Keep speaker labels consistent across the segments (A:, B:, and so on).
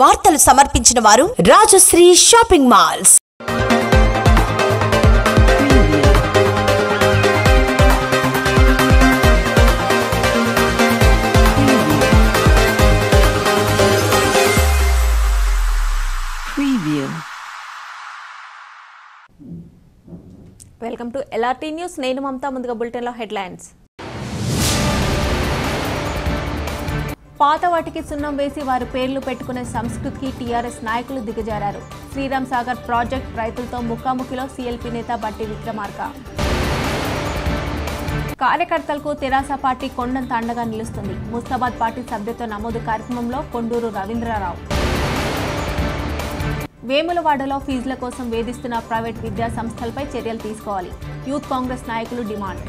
A: వార్తలు సమర్పించిన వారు Rajashree shopping malls welcome to LRT news నేను మమతా ముందుగా బులెటిన్లో హెడ్లైన్స్ పాత వాటికి సున్నం వేసి వారు పేర్లు పెట్టుకునే సంస్కృతికి టీఆర్ఎస్ నాయకులు దిగజారారు శ్రీరామ్ సాగర్ ప్రాజెక్ట్ రైతులతో ముఖాముఖిలో సీఎల్పీ నేత బట్టి విక్రమార్క కార్యకర్తలకు తెరాస పార్టీ కొండంత అండగా నిలుస్తుంది ముస్తాబాద్ పార్టీ సభ్యత్వ నమోదు కార్యక్రమంలో కొండూరు రవీంద్రరావు వేములవాడలో ఫీజుల కోసం వేధిస్తున్న ప్రైవేట్ విద్యా సంస్థలపై చర్యలు తీసుకోవాలి యూత్ కాంగ్రెస్ నాయకులు డిమాండ్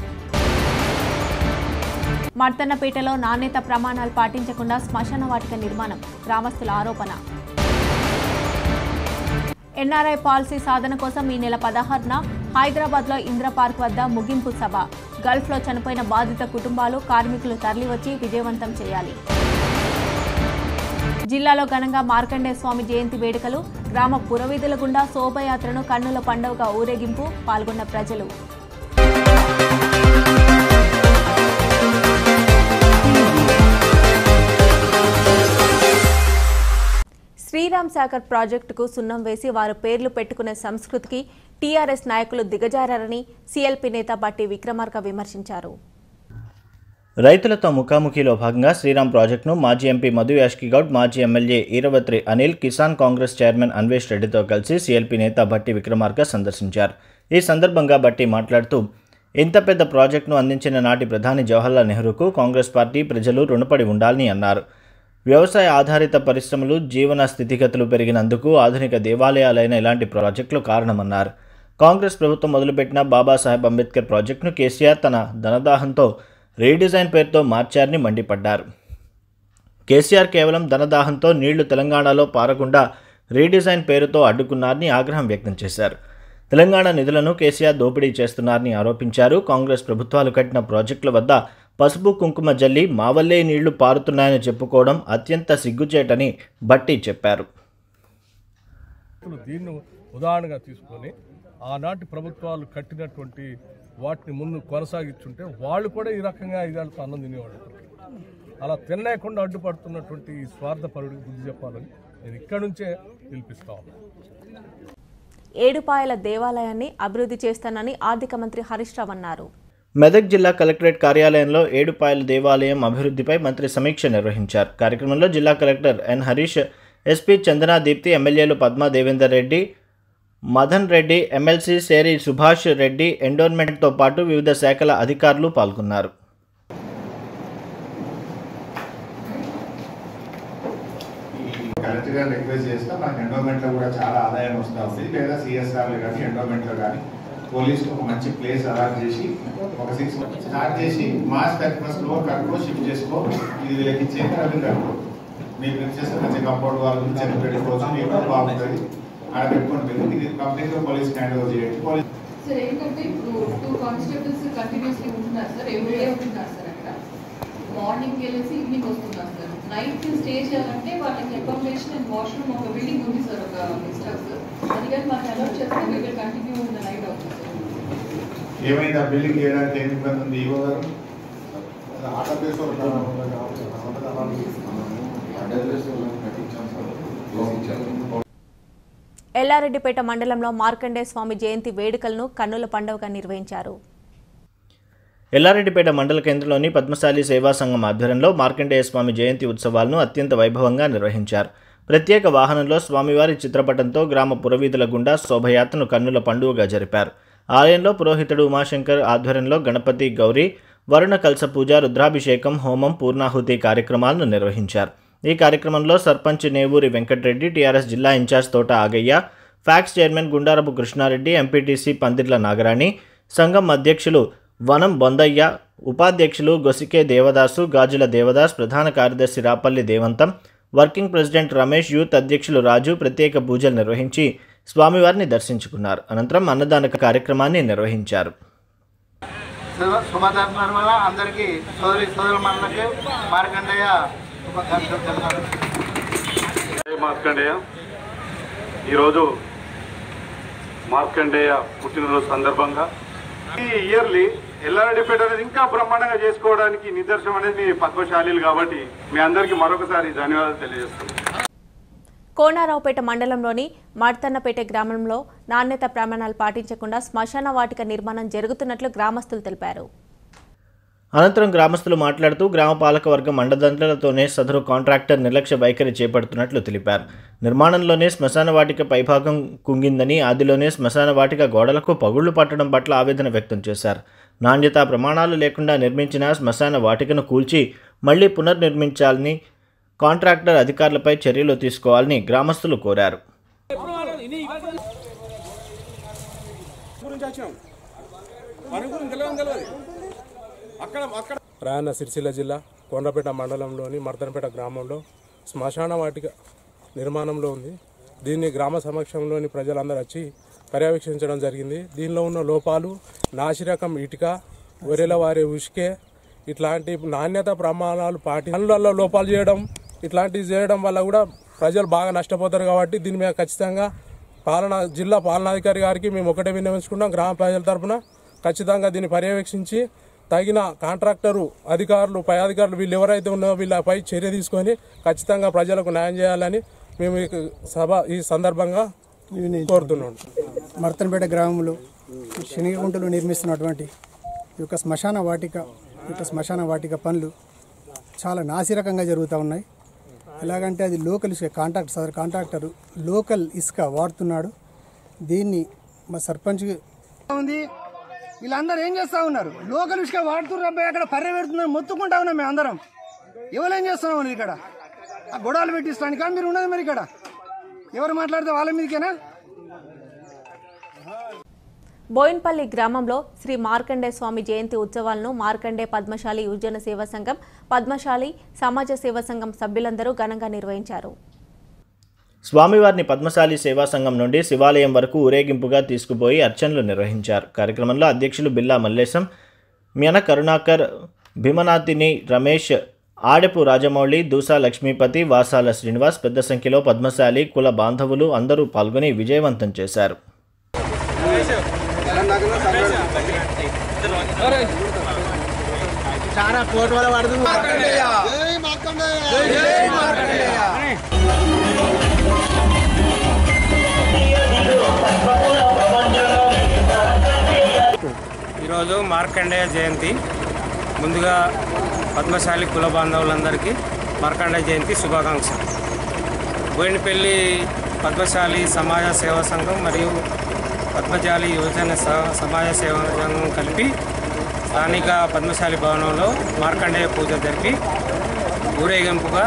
A: మర్తన్నపేటలో నాణ్యత ప్రమాణాలు పాటించకుండా శ్మశాన వాటిక నిర్మాణం గ్రామస్తుల ఆరోపణ ఎన్ఆర్ఐ పాలసీ సాధన కోసం ఈ నెల పదహారున హైదరాబాద్లో ఇంద్రపార్క్ వద్ద ముగింపు సభ గల్ఫ్లో చనిపోయిన బాధిత కుటుంబాలు కార్మికులు తరలివచ్చి విజయవంతం చేయాలి జిల్లాలో ఘనంగా మార్కండే స్వామి జయంతి వేడుకలు గ్రామ పురవీధుల గుండా శోభయాత్రను కన్నుల పండుగగా ఊరేగింపు పాల్గొన్న ప్రజలు శ్రీరామ్ సాగర్ ప్రాజెక్టుకు సున్నం వేసి వారు పేర్లు పెట్టుకునే సంస్కృతికి టీఆర్ఎస్ నాయకులు దిగజారని సిఎల్పి నేత బట్టి విక్రమార్క విమర్శించారు
B: రైతులతో ముఖాముఖిలో భాగంగా శ్రీరామ్ ప్రాజెక్టును మాజీ ఎంపీ మధు గౌడ్ మాజీ ఎమ్మెల్యే ఈరవత్రి అనిల్ కిసాన్ కాంగ్రెస్ చైర్మన్ అన్వేష్ రెడ్డితో కలిసి సిఎల్పీ నేత బట్టి విక్రమార్క సందర్శించారు ఈ సందర్భంగా బట్టి మాట్లాడుతూ ఇంత పెద్ద ప్రాజెక్టును అందించిన నాటి ప్రధాని జవహర్లాల్ నెహ్రూకు కాంగ్రెస్ పార్టీ ప్రజలు రుణపడి ఉండాలని అన్నారు వ్యవసాయ ఆధారిత పరిశ్రమలు జీవన స్థితిగతులు పెరిగినందుకు ఆధునిక దేవాలయాలైన ఇలాంటి ప్రాజెక్టులు కారణమన్నారు కాంగ్రెస్ ప్రభుత్వం మొదలుపెట్టిన బాబాసాహెబ్ అంబేద్కర్ ప్రాజెక్టును కేసీఆర్ తన ధనదాహంతో రీడిజైన్ పేరుతో మార్చారని మండిపడ్డారు కేసీఆర్ కేవలం ధనదాహంతో నీళ్లు తెలంగాణలో పారకుండా రీడిజైన్ పేరుతో అడ్డుకున్నారని ఆగ్రహం వ్యక్తం చేశారు తెలంగాణ నిధులను కేసీఆర్ దోపిడీ చేస్తున్నారని ఆరోపించారు కాంగ్రెస్ ప్రభుత్వాలు కట్టిన ప్రాజెక్టుల వద్ద పసుపు కుంకుమ జల్లి మావల్లే నీళ్లు పారుతున్నాయని చెప్పుకోవడం అత్యంత సిగ్గుచేటని బట్టి చెప్పారు
C: దీన్ని ఉదాహరణగా తీసుకొని ఆనాటి ప్రభుత్వాలు కట్టినటువంటి వాటిని ముందు కొనసాగించుంటే వాళ్ళు కూడా ఈ రకంగా ఇదాళ్ళతో అన్నం తినేవాళ్ళు అలా తినలేకుండా అడ్డుపడుతున్నటువంటి ఈ స్వార్థ పరుడికి బుద్ధి చెప్పాలని నేను ఇక్కడ నుంచే పిలిపిస్తా
A: ఏడుపాయల దేవాలయాన్ని అభివృద్ధి చేస్తానని ఆర్థిక మంత్రి హరీష్ రావు అన్నారు
B: మెదక్ జిల్లా కలెక్టరేట్ కార్యాలయంలో ఏడుపాయల దేవాలయం అభివృద్ధిపై మంత్రి సమీక్ష నిర్వహించారు కార్యక్రమంలో జిల్లా collector N Harish SP Chandana Deepti ఎమ్మెల్యేలు పద్మా దేవేందర్ రెడ్డి మదన్ రెడ్డి ఎమ్మెల్సీ సేరి సుభాష్ రెడ్డి ఎండోర్మెంట్తో పాటు వివిధ శాఖల అధికారులు పాల్గొన్నారు
C: కరెక్ట్గా రిక్వెస్ట్ చేస్తే మనకు ఎండోమెంట్లో కూడా చాలా ఆదాయం వస్తూ ఉంది లేదా సిఎస్ఆర్లు కానీ ఎండోమెంట్లో కానీ పోలీసులు ఒక మంచి ప్లేస్ అలాట్ చేసి ఒక సిక్స్ మంత్స్ స్టార్ట్ చేసి మార్చ్ థర్టీ ఫస్ట్ లో కట్టుకో షిఫ్ట్ చేసుకో ఇది వీళ్ళకి ఇచ్చే అవి కట్టుకో మీకు ఇచ్చేస్తే మంచి కాంపౌండ్ వాళ్ళు చెట్టు పెట్టుకోవచ్చు మీకు బాగుంటుంది ఆడ పెట్టుకొని పెట్టి ఇది కంప్లీట్ గా పోలీస్ హ్యాండ్ ఓవర్ చేయండి పోలీస్ సార్ ఏంటంటే ఇప్పుడు టూ కానిస్టేబుల్స్ కంటిన్యూస్లీ ఉంటున్నారు సార్ ఎవ్రీ డే ఉంటున్నారు సార్ అక్కడ మార్నింగ్ వెళ్ళేసి ఈవినింగ్ వస్తున్నారు సార్ నైట్ స్టే చేయాలంటే వాళ్ళకి అకామిడేషన్ అండ్ వాష్రూమ్ ఒక బిల్డింగ్ ఉంది సార్ ఒక మిస్టర్ సార్ అది కానీ మనకి అలౌట్ చేస్తే వీళ్ళు కంటిన్యూ ఉన్న నైట్ అవుతుంది సార్ ఏమైంది ఆ బిల్డింగ్ చేయడానికి ఏం ఇబ్బంది ఉంది ఈవో గారు
A: ఎల్లారెడ్డిపేట మండలంలో మార్కండే స్వామి జయంతి వేడుకలను కన్నుల పండుగగా నిర్వహించారు
B: ఎల్లారెడ్డిపేట మండల కేంద్రంలోని పద్మశాలి సేవా సంఘం ఆధ్వర్యంలో మార్కండేయ స్వామి జయంతి ఉత్సవాలను అత్యంత వైభవంగా నిర్వహించారు ప్రత్యేక వాహనంలో స్వామివారి చిత్రపటంతో గ్రామ పురవీధుల గుండా శోభయాత్రను కన్నుల పండుగగా జరిపారు ఆలయంలో పురోహితుడు ఉమాశంకర్ ఆధ్వర్యంలో గణపతి గౌరీ వరుణ కలస పూజ రుద్రాభిషేకం హోమం పూర్ణాహుతి కార్యక్రమాలను నిర్వహించారు ఈ కార్యక్రమంలో సర్పంచ్ నేవూరి వెంకటరెడ్డి టీఆర్ఎస్ జిల్లా incharge Thota Agaiah PACS chairman Gundarapu Krishnareddy MPTC Pandirla Nagarani సంఘం అధ్యక్షులు వనం బొందయ్య ఉపాధ్యక్షులు గొసికే దేవదాసు గాజుల దేవదాస్ ప్రధాన కార్యదర్శి Rapalli Devantham working president Ramesh youth అధ్యక్షులు రాజు ప్రత్యేక పూజలు నిర్వహించి స్వామివారిని దర్శించుకున్నారు అనంతరం అన్నదాన కార్యక్రమాన్ని నిర్వహించారు
C: అందరికీ మార్కండేయ మార్కండేయ ఈరోజు మార్కండేయ పుట్టినరోజు సందర్భంగా ఈ ఇయర్లీ ఎల్లారెడ్డిపేట అనేది ఇంకా బ్రహ్మాండంగా చేసుకోవడానికి నిదర్శనం అనేది మీ పద్మశాలీలు కాబట్టి మీ అందరికీ మరొకసారి ధన్యవాదాలు తెలియజేస్తున్నాం
A: కోనారావుపేట మండలంలోని మడతన్నపేట గ్రామంలో నాణ్యత ప్రమాణాలు పాటించకుండా శ్మశాన వాటిక నిర్మాణం జరుగుతున్నట్లు గ్రామస్తులు తెలిపారు
B: అనంతరం గ్రామస్తులు మాట్లాడుతూ గ్రామ పాలకవర్గం అండదండలతోనే సదరు కాంట్రాక్టర్ నిర్లక్ష్య వైఖరి చేపడుతున్నట్లు తెలిపారు నిర్మాణంలోనే శ్మశాన వాటిక పైభాగం కుంగిందని ఆదిలోనే శ్మశాన వాటిక గోడలకు పగుళ్లు పట్టడం పట్ల ఆవేదన వ్యక్తం చేశారు నాణ్యతా ప్రమాణాలు లేకుండా నిర్మించిన శ్మశాన వాటికను కూల్చి మళ్లీ పునర్నిర్మించాలని కాంట్రాక్టర్ అధికారులపై చర్యలు తీసుకోవాలని గ్రామస్తులు కోరారు ప్రయాణ
C: సిరిసిల్ల జిల్లా కొండపేట మండలంలోని మర్దనపేట గ్రామంలో శ్మశాన వాటిక నిర్మాణంలో ఉంది దీన్ని గ్రామ సమక్షంలోని ప్రజలందరూ వచ్చి పర్యవేక్షించడం జరిగింది దీనిలో ఉన్న లోపాలు నాసిరకం ఇటుక వరెల వారి ఉసుకే ఇట్లాంటి నాణ్యత ప్రమాణాలు పాటి పనులలో లోపాలు చేయడం ఇట్లాంటివి చేయడం వల్ల కూడా ప్రజలు బాగా నష్టపోతారు కాబట్టి దీని మీద ఖచ్చితంగా పాలన జిల్లా పాలనాధికారి గారికి మేము ఒకటే విన్నవించుకున్నాం గ్రామ ప్రజల తరఫున ఖచ్చితంగా దీన్ని పర్యవేక్షించి తగిన కాంట్రాక్టరు అధికారులు పై అధికారులు వీళ్ళు ఎవరైతే ఉన్నారో వీళ్ళపై చర్య తీసుకొని ఖచ్చితంగా ప్రజలకు న్యాయం చేయాలని మేము సభ ఈ సందర్భంగా కోరుతున్నాం మర్తన్పేట గ్రామంలో శనిగుంటలు నిర్మిస్తున్నటువంటి ఈ యొక్క శ్మశాన వాటిక ఈ యొక్క శ్మశాన వాటిక పనులు చాలా నాసిరకంగా జరుగుతూ ఉన్నాయి ఎలాగంటే అది లోకల్ ఇసుక కాంట్రాక్టర్ సదర్ కాంట్రాక్టర్ లోకల్ ఇసుక వాడుతున్నాడు దీన్ని మా సర్పంచ్ ఉంది వీళ్ళందరూ ఏం చేస్తా ఉన్నారు లోకల్ ఇసుక వాడుతున్నారు అబ్బాయి అక్కడ పర్రె పెడుతున్నారు మొత్తుకుంటా ఉన్నాం మేము అందరం ఎవరు ఏం చేస్తున్నాం ఇక్కడ ఆ గొడవలు పెట్టిస్తాను కానీ మీరు ఉన్నది మరి ఇక్కడ
A: ఎవరు మాట్లాడితే వాళ్ళ మీదకేనా బోయిన్పల్లి గ్రామంలో శ్రీ మార్కండే స్వామి జయంతి ఉత్సవాలను మార్కండే పద్మశాలి యువజన సేవా సంఘం పద్మశాలి సమాజ సేవా సంఘం సభ్యులందరూ ఘనంగా నిర్వహించారు
B: స్వామివారిని పద్మశాలి సేవా సంఘం నుండి శివాలయం వరకు ఊరేగింపుగా తీసుకుపోయి అర్చనలు నిర్వహించారు కార్యక్రమంలో అధ్యక్షులు బిల్లా మల్లేశం మ్యన కరుణాకర్ భీమనాథిని రమేష్ ఆడపు రాజమౌళి దూసా లక్ష్మీపతి వాసాల శ్రీనివాస్ పెద్ద సంఖ్యలో పద్మశాలి కుల బాంధవులు అందరూ పాల్గొని విజయవంతం చేశారు
C: చాలా కోట్ వల్ల పడుతుంది ఈరోజు మార్కండేయ జయంతి ముందుగా పద్మశాలి కుల బాంధవులందరికీ మార్కండేయ జయంతి శుభాకాంక్షలు బోయినపల్లి పద్మశాలి సమాజ సేవా సంఘం మరియు పద్మజాలి యువజన సమాజ సేవా సంఘం కలిపి స్థానిక పద్మశాలి భవనంలో మార్కండేయ పూజ జరిపి ఊరేగింపుగా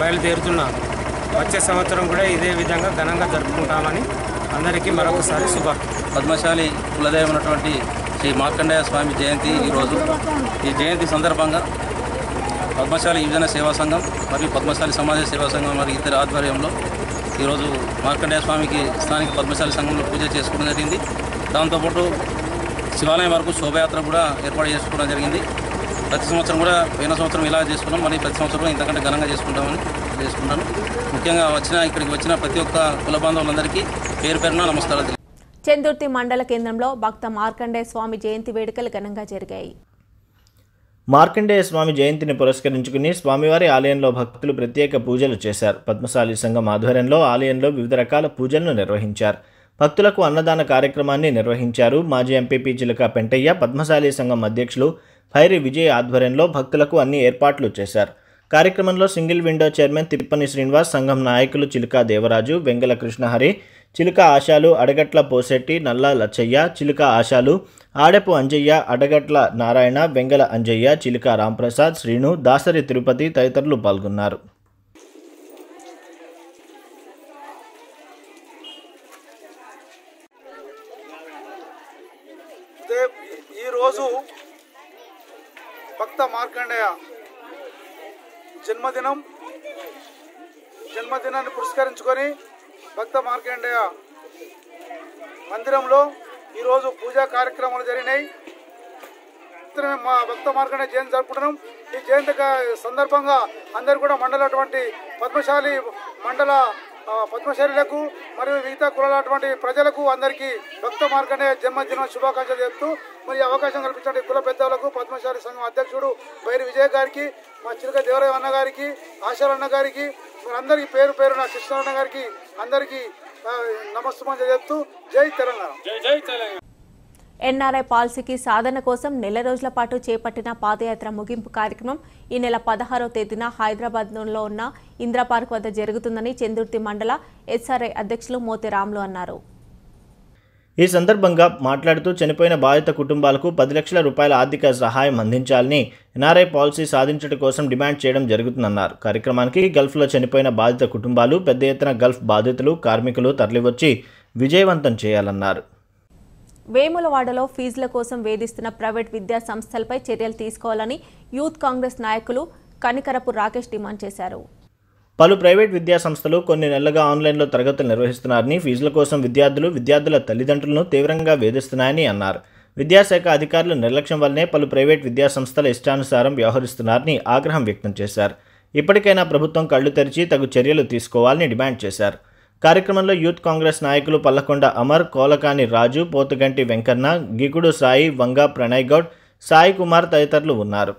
C: బయలుదేరుతున్నాం వచ్చే సంవత్సరం కూడా ఇదే విధంగా ఘనంగా జరుపుకుంటామని అందరికీ మరొకసారి శుభ పద్మశాలి ఉన్నటువంటి శ్రీ మార్కండేయ స్వామి జయంతి ఈరోజు ఈ జయంతి సందర్భంగా పద్మశాలి యువజన సేవా సంఘం మరియు పద్మశాలి సమాజ సేవా సంఘం మరియు ఇతర ఆధ్వర్యంలో ఈరోజు మార్కండేయ స్వామికి స్థానిక పద్మశాలి సంఘంలో పూజ చేసుకోవడం జరిగింది దాంతోపాటు శివాలయం వరకు శోభయాత్ర కూడా ఏర్పాటు చేసుకోవడం జరిగింది ప్రతి సంవత్సరం కూడా పోయిన సంవత్సరం ఇలా చేసుకున్నాం మరి ప్రతి సంవత్సరం కూడా ఇంతకంటే ఘనంగా చేసుకుంటామని చేసుకుంటాను ముఖ్యంగా వచ్చిన ఇక్కడికి వచ్చిన ప్రతి ఒక్క కుల బాంధవులందరికీ పేరు పేరున నమస్కారాలు
A: చందుర్తి మండల కేంద్రంలో భక్త మార్కండే స్వామి జయంతి వేడుకలు ఘనంగా జరిగాయి
B: మార్కండేయ స్వామి జయంతిని పురస్కరించుకుని స్వామివారి ఆలయంలో భక్తులు ప్రత్యేక పూజలు చేశారు పద్మశాలి సంఘం ఆధ్వర్యంలో ఆలయంలో వివిధ రకాల పూజలను నిర్వహించారు భక్తులకు అన్నదాన కార్యక్రమాన్ని నిర్వహించారు మాజీ ఎంపీపీ చిలక పెంటయ్య పద్మశాలి సంఘం అధ్యక్షులు భైరి విజయ్ ఆధ్వర్యంలో భక్తులకు అన్ని ఏర్పాట్లు చేశారు కార్యక్రమంలో single window chairman Tippani Srinivas సంఘం నాయకులు చిలుక దేవరాజు వెంగల కృష్ణహరి చిలుక ఆశాలు అడగట్ల పోసెట్టి నల్ల లచ్చయ్య చిలుక ఆశాలు ఆడపు అంజయ్య అడగట్ల నారాయణ వెంగల అంజయ్య చిలుక రాంప్రసాద్ శ్రీను దాసరి తిరుపతి తదితరులు పాల్గొన్నారు
C: మందిరంలో ఈరోజు పూజా కార్యక్రమాలు జరిగినాయి మా భక్త మార్గనే జయంతి జరుపుకుంటున్నాం ఈ జయంతి సందర్భంగా అందరు కూడా మండలటువంటి పద్మశాలి మండల పద్మశాలిలకు మరియు మిగతా కులాలటువంటి ప్రజలకు అందరికీ భక్త మార్గనే జన్మదిన శుభాకాంక్షలు చెప్తూ మరి అవకాశం కల్పించండి కుల పెద్దలకు పద్మశాలి సంఘం అధ్యక్షుడు బైరి విజయ్ గారికి మా చిరుక దేవరాయ అన్న గారికి ఆశారన్న గారికి మరి అందరికీ పేరు పేరున కృష్ణారన్న గారికి అందరికీ
A: ఎన్ఆర్ఐ పాలసీకి సాధన కోసం నెల రోజుల పాటు చేపట్టిన పాదయాత్ర ముగింపు కార్యక్రమం ఈ నెల పదహారో తేదీన హైదరాబాద్లో ఉన్న ఇంద్రపార్క్ వద్ద జరుగుతుందని చంద్రుర్తి మండల ఎస్ఆర్ఐ అధ్యక్షులు మోతిరాములు అన్నారు
B: ఈ సందర్భంగా మాట్లాడుతూ చనిపోయిన బాధిత కుటుంబాలకు పది లక్షల రూపాయల ఆర్థిక సహాయం అందించాలని ఎన్ఆర్ఐ పాలసీ సాధించడం కోసం డిమాండ్ చేయడం జరుగుతుందన్నారు కార్యక్రమానికి గల్ఫ్లో చనిపోయిన బాధిత కుటుంబాలు పెద్ద ఎత్తున గల్ఫ్ బాధితులు కార్మికులు తరలివచ్చి విజయవంతం చేయాలన్నారు
A: వేములవాడలో ఫీజుల కోసం వేధిస్తున్న ప్రైవేట్ విద్యా సంస్థలపై చర్యలు తీసుకోవాలని యూత్ కాంగ్రెస్ నాయకులు కనికరపు రాకేష్ డిమాండ్ చేశారు
B: పలు ప్రైవేట్ విద్యా సంస్థలు కొన్ని నెలలుగా ఆన్లైన్లో తరగతులు నిర్వహిస్తున్నారని ఫీజుల కోసం విద్యార్థులు విద్యార్థుల తల్లిదండ్రులను తీవ్రంగా వేధిస్తున్నాయని అన్నారు విద్యాశాఖ అధికారుల నిర్లక్ష్యం వల్లనే పలు ప్రైవేట్ విద్యాసంస్థల ఇష్టానుసారం వ్యవహరిస్తున్నారని ఆగ్రహం వ్యక్తం చేశారు ఇప్పటికైనా ప్రభుత్వం కళ్లు తెరిచి తగు చర్యలు తీసుకోవాలని డిమాండ్ చేశారు కార్యక్రమంలో యూత్ కాంగ్రెస్ నాయకులు పల్లకొండ అమర్ కోలకాని రాజు పోతుగంటి వెంకన్న గిగుడు సాయి వంగ ప్రణయ్ గౌడ్ సాయి కుమార్ తదితరులు ఉన్నారు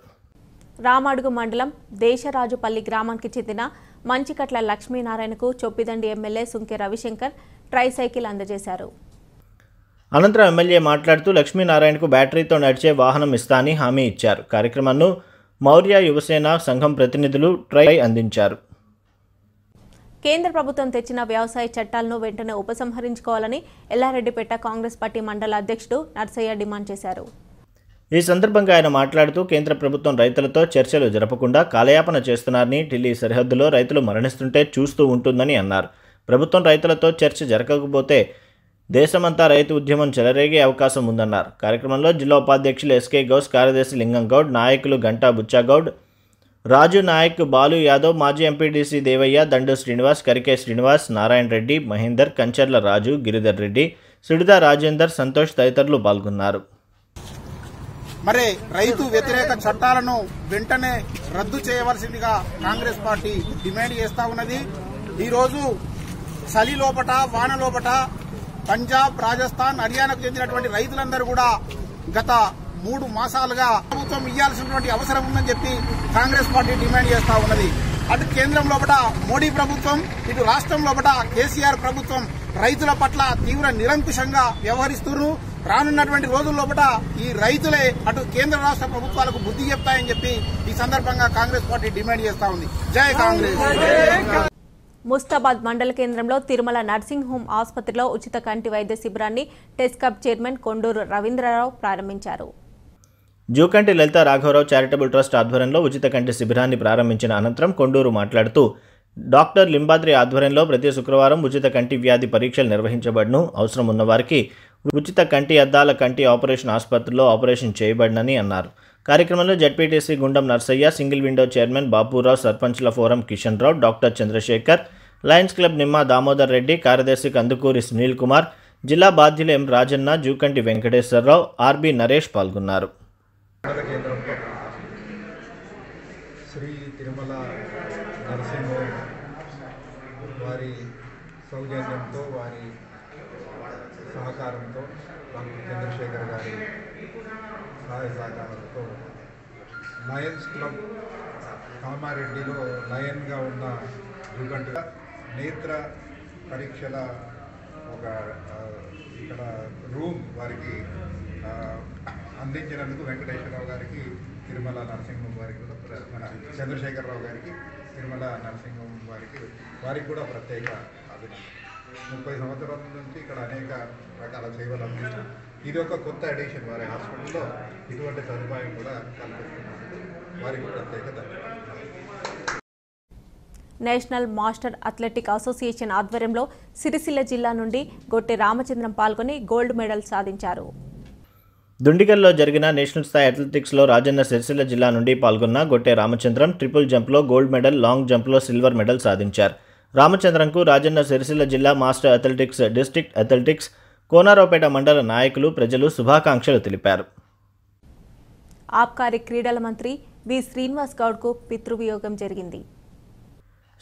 A: రామాడుగు మండలం దేశరాజుపల్లి గ్రామానికి చెందిన మంచికట్ల లక్ష్మీనారాయణకు చొప్పిదండి ఎమ్మెల్యే సుంకె రవిశంకర్ ట్రైసైకిల్ అందజేశారు
B: అనంతరం ఎమ్మెల్యే మాట్లాడుతూ లక్ష్మీనారాయణకు బ్యాటరీతో నడిచే వాహనం ఇస్తా అని హామీ ఇచ్చారు కార్యక్రమాన్ని మౌర్య యువసేన సంఘం ప్రతినిధులు ట్రై అందించారు
A: కేంద్ర ప్రభుత్వం తెచ్చిన వ్యవసాయ చట్టాలను వెంటనే ఉపసంహరించుకోవాలని ఎల్లారెడ్డిపేట కాంగ్రెస్ పార్టీ మండల అధ్యక్షుడు నర్సయ్య డిమాండ్ చేశారు
B: ఈ సందర్భంగా ఆయన మాట్లాడుతూ కేంద్ర ప్రభుత్వం రైతులతో చర్చలు జరపకుండా కాలయాపన చేస్తున్నారని ఢిల్లీ సరిహద్దులో రైతులు మరణిస్తుంటే చూస్తూ ఉంటుందని అన్నారు ప్రభుత్వం రైతులతో చర్చ జరగకపోతే దేశమంతా రైతు ఉద్యమం చెలరేగే అవకాశం ఉందన్నారు కార్యక్రమంలో జిల్లా ఉపాధ్యక్షులు ఎస్కే గౌస్ కార్యదర్శి లింగం గౌడ్ నాయకులు గంటా బుచ్చాగౌడ్ రాజు నాయక్ బాలు యాదవ్ మాజీ ఎంపీటీసీ దేవయ్య దండు శ్రీనివాస్ కరికే శ్రీనివాస్ నారాయణ రెడ్డి మహేందర్ కంచర్ల రాజు గిరిధర్ రెడ్డి సుడిదా రాజేందర్ సంతోష్ తదితరులు పాల్గొన్నారు
C: మరి రైతు వ్యతిరేక చట్టాలను వెంటనే రద్దు చేయవలసిందిగా కాంగ్రెస్ పార్టీ డిమాండ్ చేస్తా ఉన్నది ఈరోజు చలి లోపట వాన లోపట పంజాబ్ రాజస్థాన్ హర్యానాకు చెందినటువంటి రైతులందరూ కూడా గత మూడు మాసాలుగా ప్రభుత్వం ఇవ్వాల్సినటువంటి అవసరం ఉందని చెప్పి కాంగ్రెస్ పార్టీ డిమాండ్ చేస్తా ఉన్నది అటు కేంద్రం లోపల మోడీ ప్రభుత్వం ఇటు రాష్ట్రం లోపల కేసీఆర్ ప్రభుత్వం రైతుల పట్ల తీవ్ర నిరంకుశంగా వ్యవహరిస్తున్నారు రానున్నటువంటి రోజుల లోపల ఈ రైతులే అటు కేంద్ర రాష్ట్ర ప్రభుత్వాలకు బుద్ధి చెప్తాయని చెప్పి ఈ సందర్భంగా కాంగ్రెస్ పార్టీ డిమాండ్ చేస్తా ఉంది జై కాంగ్రెస్
A: ముస్తాబాద్ మండల కేంద్రంలో తిరుమల నర్సింగ్ హోమ్ ఆసుపత్రిలో ఉచిత కంటి వైద్య శిబిరాన్ని టెస్కబ్ చైర్మన్ కొండూరు రవీంద్రరావు ప్రారంభించారు
B: జూకంటి లలిత రాఘవరావు చారిటబుల్ ట్రస్ట్ ఆధ్వర్యంలో ఉచిత కంటి శిబిరాన్ని ప్రారంభించిన అనంతరం కొండూరు మాట్లాడుతూ డాక్టర్ లింబాద్రి ఆధ్వర్యంలో ప్రతి శుక్రవారం ఉచిత కంటి వ్యాధి పరీక్షలు నిర్వహించబడను అవసరం ఉన్నవారికి ఉచిత కంటి అద్దాల కంటి ఆపరేషన్ ఆసుపత్రిలో ఆపరేషన్ చేయబడినని అన్నారు కార్యక్రమంలో ZPTC Gundam Narsaiah single window chairman Bapurao సర్పంచ్ల forum Kishan Rao doctor Chandrashekar lions club Nimma Damodar Reddy కార్యదర్శి కందుకూరి సునీల్ కుమార్ జిల్లా బాధ్యులు ఎం రాజన్న జూకంటి వెంకటేశ్వరరావు ఆర్బి నరేష్ పాల్గొన్నారు
C: సౌజన్యంతో సహకారంతో మనకు చంద్రశేఖర్ గారి సహాయ సహకారంతో లయన్స్ క్లబ్ కామారెడ్డిలో లయన్గా ఉన్న యుగంట నేత్ర పరీక్షల ఒక ఇక్కడ రూమ్ వారికి అందించినందుకు వెంకటేశ్వరరావు గారికి తిరుమల నరసింహం వారికి కూడా మన చంద్రశేఖరరావు గారికి తిరుమల నరసింహం వారికి వారికి కూడా ప్రత్యేక అభినందన ముప్పై సంవత్సరాల నుంచి ఇక్కడ అనేక రకాల సేవలు అందిస్తున్నారు ఇది ఒక కొత్త అడిషన్ వారి హాస్పిటల్లో ఇటువంటి సదుపాయం కూడా కల్పిస్తున్నారు వారికి ప్రత్యేకత
A: నేషనల్ మాస్టర్ అథ్లెటిక్ అసోసియేషన్ ఆధ్వర్యంలో సిరిసిల్ల జిల్లా నుండి గొట్టె రామచంద్రం పాల్గొని గోల్డ్ మెడల్ సాధించారు
B: దుండిగల్లో జరిగిన నేషనల్ స్థాయి అథ్లెటిక్స్లో రాజన్న సిరిసిల్ల జిల్లా నుండి పాల్గొన్న గొట్టె రామచంద్రం ట్రిపుల్ జంప్లో గోల్డ్ మెడల్ లాంగ్ జంప్లో సిల్వర్ మెడల్ సాధించారు రామచంద్రంకు రాజన్న సిరిసిల్ల జిల్లా master athletics district athletics Konaraopet మండల నాయకులు ప్రజలు శుభాకాంక్షలు తెలిపారు
A: ఆబ్కారీ క్రీడల మంత్రి వి శ్రీనివాస్ గౌడ్కు పితృవియోగం జరిగింది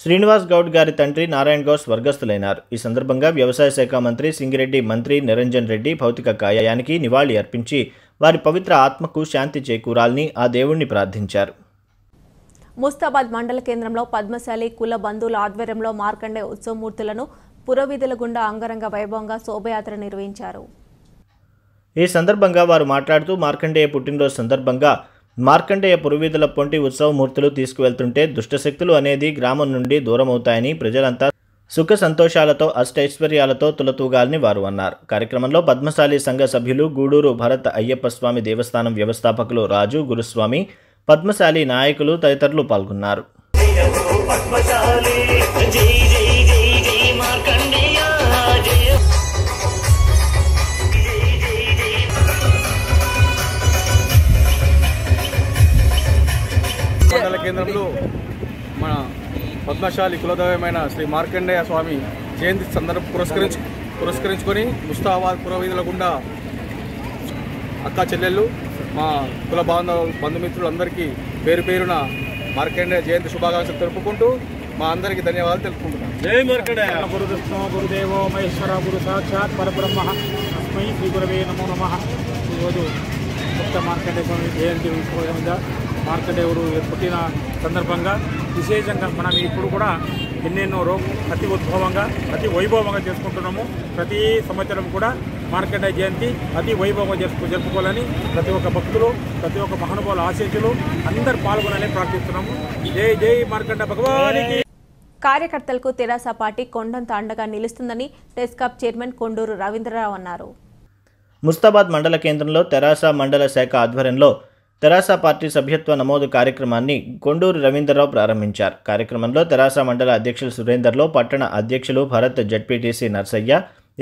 B: శ్రీనివాస్ గౌడ్ గారి తండ్రి నారాయణ గౌడ్ స్వర్గస్థులైనారు ఈ సందర్భంగా వ్యవసాయ శాఖ మంత్రి సింగిరెడ్డి మంత్రి నిరంజన్ రెడ్డి భౌతిక కాయానికి నివాళి అర్పించి వారి పవిత్ర ఆత్మకు శాంతి చేకూరాలని ఆ దేవుణ్ణి ప్రార్థించారు
A: ముస్తాబాద్ మండల కేంద్రంలో పద్మశాలి కుల బంధువుల ఆధ్వర్యంలో మార్కండే ఉత్సవమూర్తులను పురవీధుల గుండా అంగరంగ వైభవంగా శోభయాత్ర నిర్వహించారు
B: ఈ సందర్భంగా వారు మాట్లాడుతూ మార్కండేయ పుట్టినరోజు సందర్భంగా మార్కండేయ పురవీధుల పొంటి ఉత్సవమూర్తులు తీసుకువెళ్తుంటే దుష్టశక్తులు అనేది గ్రామం నుండి దూరమవుతాయని ప్రజలంతా సుఖ సంతోషాలతో అష్టైశ్వర్యాలతో తులతూగాలని వారు అన్నారు కార్యక్రమంలో పద్మశాలి సంఘ సభ్యులు గూడూరు భరత్ అయ్యప్ప స్వామి దేవస్థానం వ్యవస్థాపకులు రాజు గురుస్వామి పద్మశాలి నాయకులు తదితరులు పాల్గొన్నారు
C: కేంద్రంలో మన పద్మశాలి కులదైవమైన శ్రీ మార్కండేయ స్వామి జయంతి సందర్భ పురస్కరించు పురస్కరించుకొని ముస్తాబాద్ పురవీధుల గుండా అక్క చెల్లెళ్ళు మా కుల బాంధవ బంధుమిత్రులందరికీ పేరు పేరున మార్కండే జయంతి శుభాకాంక్షలు తెలుపుకుంటూ మా అందరికీ ధన్యవాదాలు తెలుపుకుంటున్నాను జై మార్కండే గురు కృష్ణ గురుదేవో మహేశ్వర గురు సాక్షాత్ పరబ్రహ్మ అస్మై శ్రీ గురవే నమో నమ ఈరోజు కొత్త మార్కండే స్వామి జయంతి మార్కండేవుడు పుట్టిన సందర్భంగా విశేషంగా మనం ఇప్పుడు కూడా ఎన్నెన్నో రోగం అతి ఉద్భవంగా అతి వైభవంగా చేసుకుంటున్నాము ప్రతి సంవత్సరం కూడా మార్కండ జయంతి అతి వైభవంగా జరుపు జరుపుకోవాలని ప్రతి ఒక్క భక్తులు ప్రతి ఒక్క మహానుభావులు ఆశీస్సులు అందరూ పాల్గొనాలని ప్రార్థిస్తున్నాము జై జై మార్కండ భగవానికి
A: కార్యకర్తలకు తెరాస పార్టీ కొండంత అండగా నిలుస్తుందని టెస్కాప్ చైర్మన్ కొండూరు రవీంద్రరావు అన్నారు
B: ముస్తాబాద్ మండల కేంద్రంలో తెరాస మండల శాఖ ఆధ్వర్యంలో తెరాస పార్టీ సభ్యత్వ నమోదు కార్యక్రమాన్ని కొండూరు రవీంద్రరావు ప్రారంభించారు కార్యక్రమంలో తెరాస మండల అధ్యక్షులు సురేందర్లో పట్టణ అధ్యక్షులు Bharat ZPTC Narsaiah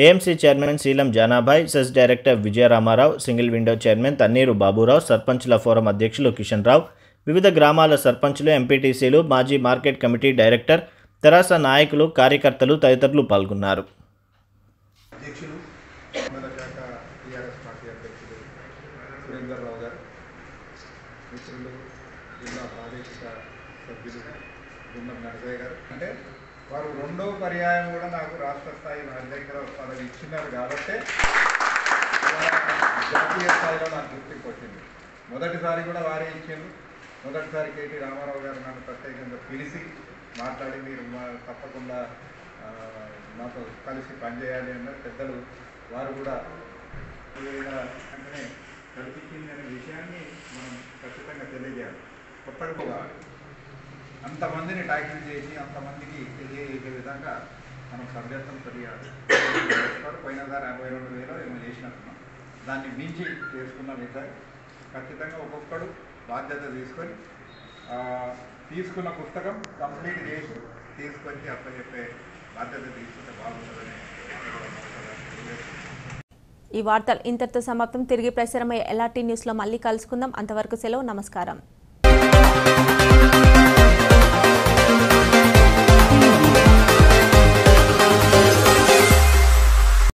B: AMC chairman Seelam Janabhai cess director Vijayaramarao single window chairman Thanneeru Baburao సర్పంచ్ల ఫోరం అధ్యక్షులు కిషన్ రావు వివిధ గ్రామాల సర్పంచ్లు ఎంపీటీసీలు మాజీ మార్కెట్ కమిటీ డైరెక్టర్ తెరాస నాయకులు కార్యకర్తలు తదితరులు పాల్గొన్నారు
C: అంటే వారు రెండో పర్యాయం కూడా నాకు రాష్ట్ర స్థాయి వారి దగ్గర వాళ్ళకి ఇచ్చినారు కాబట్టి జాతీయ స్థాయిలో నాకు గుర్తింపు వచ్చింది మొదటిసారి కూడా వారే ఇచ్చారు మొదటిసారి కేటీ రామారావు గారు నన్ను ప్రత్యేకంగా పిలిచి మాట్లాడి మీరు తప్పకుండా మాతో కలిసి పనిచేయాలి అన్నారు పెద్దలు వారు కూడా వెంటనే కల్పించింది అనే విషయాన్ని మనం ఖచ్చితంగా తెలియజేయాలి కొత్తగా అంతమందిని ట్యాకింగ్ చేసి అంతమందికి తెలియజేసే విధంగా మనం సభ్యత్వం తెలియాలి పోయిన పోయినసారి యాభై రెండు వేలు ఏమో చేసినట్టున్నాం దాన్ని మించి చేసుకున్నాం ఈసారి ఖచ్చితంగా ఒక్కొక్కడు బాధ్యత తీసుకొని తీసుకున్న పుస్తకం కంప్లీట్ చేసి తీసుకొచ్చి అప్ప చెప్పే బాధ్యత తీసుకుంటే బాగుంటుందని
A: ఈ వార్తలు ఇంతటితో సమాప్తం తిరిగి ప్రసారమయ్యే ఎలాంటి న్యూస్లో మళ్ళీ కలుసుకుందాం అంతవరకు సెలవు నమస్కారం